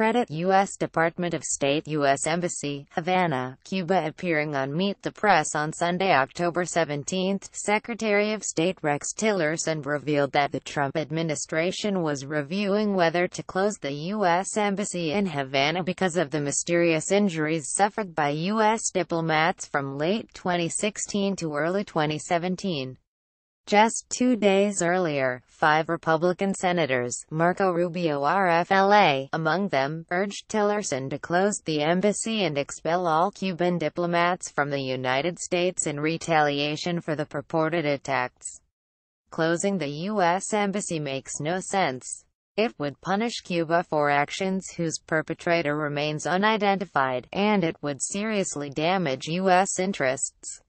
credit U.S. Department of State U.S. Embassy, Havana, Cuba appearing on Meet the Press on Sunday, October 17. Secretary of State Rex Tillerson revealed that the Trump administration was reviewing whether to close the U.S. Embassy in Havana because of the mysterious injuries suffered by U.S. diplomats from late 2016 to early 2017. Just two days earlier, five Republican senators, Marco Rubio RFLA, among them, urged Tillerson to close the embassy and expel all Cuban diplomats from the United States in retaliation for the purported attacks. Closing the U.S. embassy makes no sense. It would punish Cuba for actions whose perpetrator remains unidentified, and it would seriously damage U.S. interests.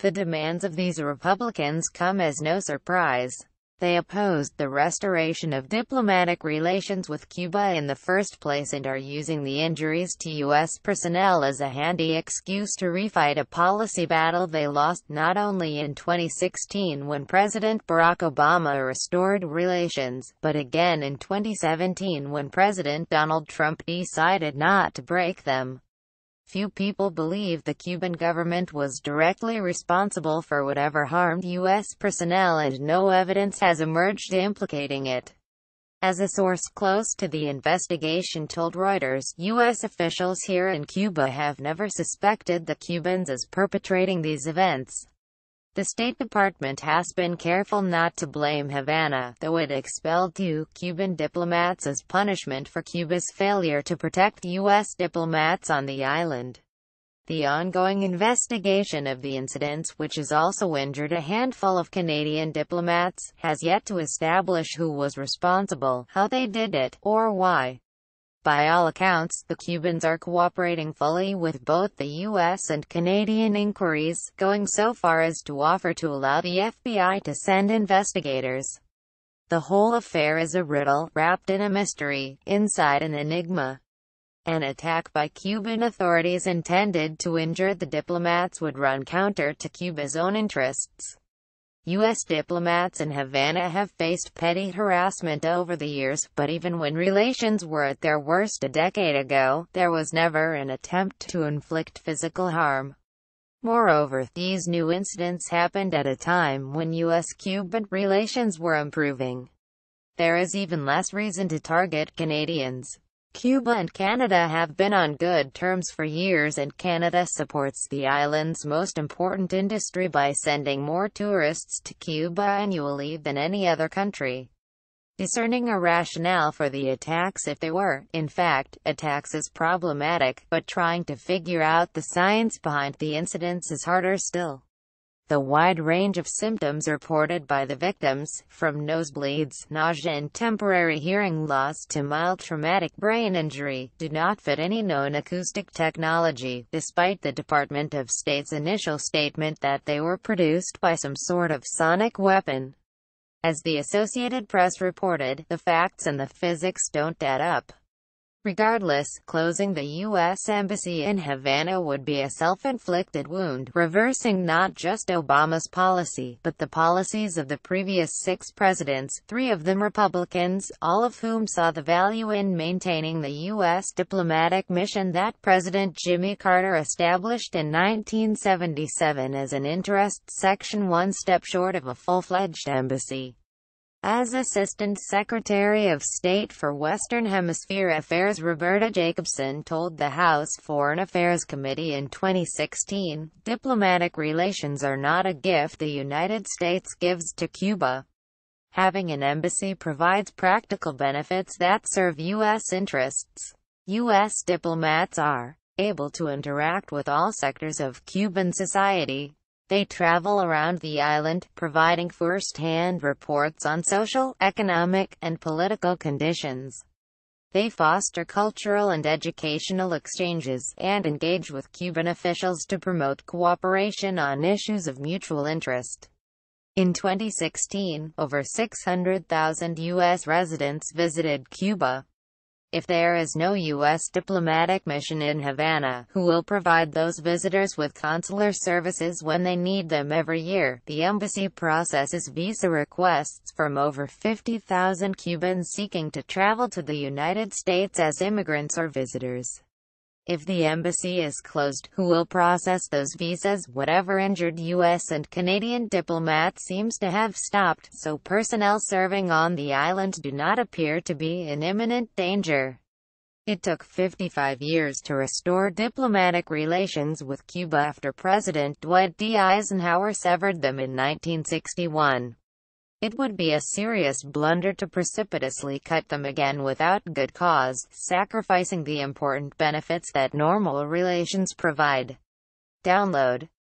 The demands of these Republicans come as no surprise. They opposed the restoration of diplomatic relations with Cuba in the first place and are using the injuries to U.S. personnel as a handy excuse to refight a policy battle they lost not only in 2016 when President Barack Obama restored relations, but again in 2017 when President Donald Trump decided not to break them. Few people believe the Cuban government was directly responsible for whatever harmed U.S. personnel and no evidence has emerged implicating it. As a source close to the investigation told Reuters, U.S. officials here in Cuba have never suspected the Cubans as perpetrating these events. The State Department has been careful not to blame Havana, though it expelled two Cuban diplomats as punishment for Cuba's failure to protect U.S. diplomats on the island. The ongoing investigation of the incidents, which has also injured a handful of Canadian diplomats, has yet to establish who was responsible, how they did it, or why. By all accounts, the Cubans are cooperating fully with both the U.S. and Canadian inquiries, going so far as to offer to allow the FBI to send investigators. The whole affair is a riddle, wrapped in a mystery, inside an enigma. An attack by Cuban authorities intended to injure the diplomats would run counter to Cuba's own interests. U.S. diplomats in Havana have faced petty harassment over the years, but even when relations were at their worst a decade ago, there was never an attempt to inflict physical harm. Moreover, these new incidents happened at a time when U.S.-Cuban relations were improving. There is even less reason to target Canadians. Cuba and Canada have been on good terms for years and Canada supports the island's most important industry by sending more tourists to Cuba annually than any other country. Discerning a rationale for the attacks if they were, in fact, attacks is problematic, but trying to figure out the science behind the incidents is harder still. The wide range of symptoms reported by the victims, from nosebleeds, nausea and temporary hearing loss to mild traumatic brain injury, do not fit any known acoustic technology, despite the Department of State's initial statement that they were produced by some sort of sonic weapon. As the Associated Press reported, the facts and the physics don't add up. Regardless, closing the U.S. Embassy in Havana would be a self-inflicted wound, reversing not just Obama's policy, but the policies of the previous six presidents, three of them Republicans, all of whom saw the value in maintaining the U.S. diplomatic mission that President Jimmy Carter established in 1977 as an interest section one step short of a full-fledged embassy. As Assistant Secretary of State for Western Hemisphere Affairs Roberta Jacobson told the House Foreign Affairs Committee in 2016, diplomatic relations are not a gift the United States gives to Cuba. Having an embassy provides practical benefits that serve U.S. interests. U.S. diplomats are able to interact with all sectors of Cuban society, they travel around the island, providing first-hand reports on social, economic, and political conditions. They foster cultural and educational exchanges, and engage with Cuban officials to promote cooperation on issues of mutual interest. In 2016, over 600,000 U.S. residents visited Cuba. If there is no U.S. diplomatic mission in Havana, who will provide those visitors with consular services when they need them every year? The embassy processes visa requests from over 50,000 Cubans seeking to travel to the United States as immigrants or visitors. If the embassy is closed, who will process those visas? Whatever injured U.S. and Canadian diplomat seems to have stopped, so personnel serving on the island do not appear to be in imminent danger. It took 55 years to restore diplomatic relations with Cuba after President Dwight D. Eisenhower severed them in 1961. It would be a serious blunder to precipitously cut them again without good cause, sacrificing the important benefits that normal relations provide. Download